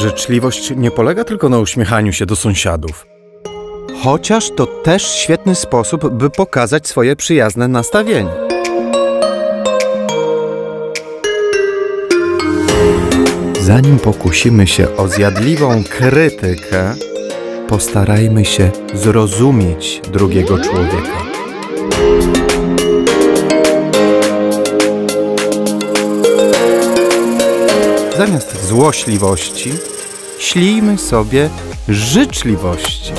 życzliwość nie polega tylko na uśmiechaniu się do sąsiadów. Chociaż to też świetny sposób, by pokazać swoje przyjazne nastawienie. Zanim pokusimy się o zjadliwą krytykę, postarajmy się zrozumieć drugiego człowieka. Zamiast złośliwości, ślijmy sobie życzliwości.